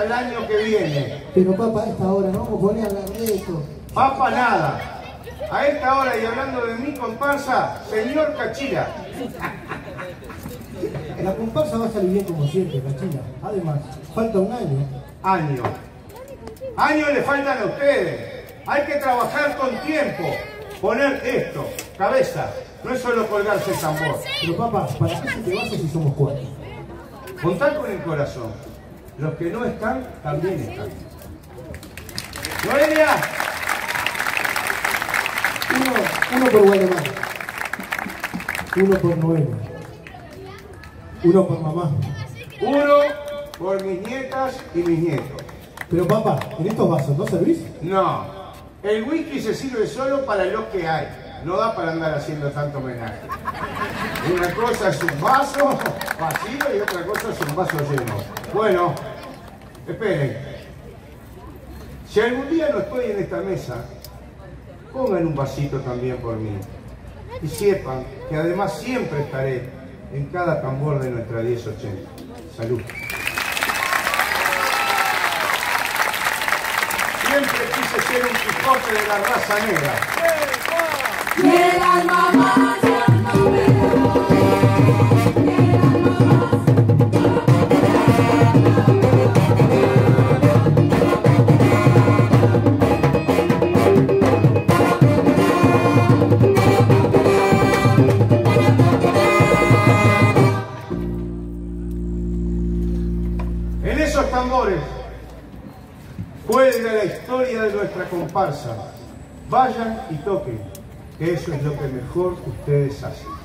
el año que viene. Pero papá, a esta hora no vamos a poner a hablar de esto. Papa nada. A esta hora y hablando de mi comparsa, señor Cachira. La comparsa va a salir bien como siempre, Cachila. Además, falta un año. Años. Años le faltan a ustedes. Hay que trabajar con tiempo. Poner esto, cabeza. No es solo colgarse el tambor. Pero papá, ¿para qué se te vas si somos cuatro? Contar con el corazón. Los que no están, también están. Noelia, Uno, uno por Guatemala. Uno por Noelia. Uno por mamá. uno por mis nietas y mis nietos. Pero papá, en estos vasos, ¿no servís? No, el whisky se sirve solo para lo que hay. No da para andar haciendo tanto homenaje. Una cosa es un vaso vacío y otra cosa es un vaso lleno. Bueno, esperen. Si algún día no estoy en esta mesa, pongan un vasito también por mí. Y sepan que además siempre estaré en cada tambor de nuestra 1080. Salud. Siempre quise ser un Quijote de la raza negra. Y el historia de nuestra comparsa. Vayan y toquen, que eso es lo que mejor ustedes hacen.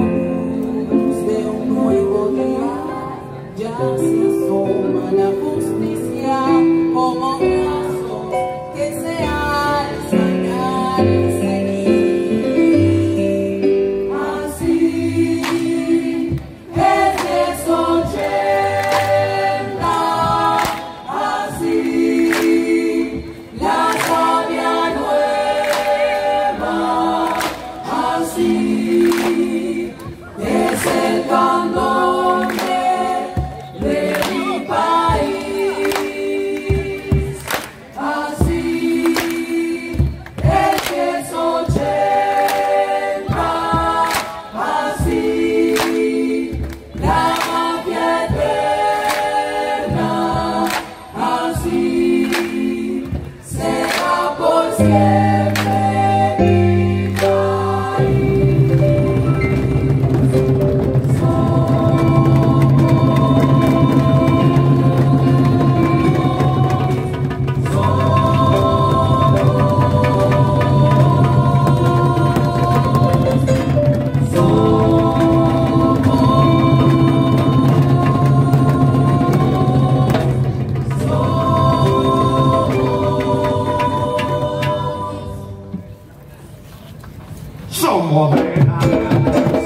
luz de un nuevo día ya se asoma la justicia como some more man.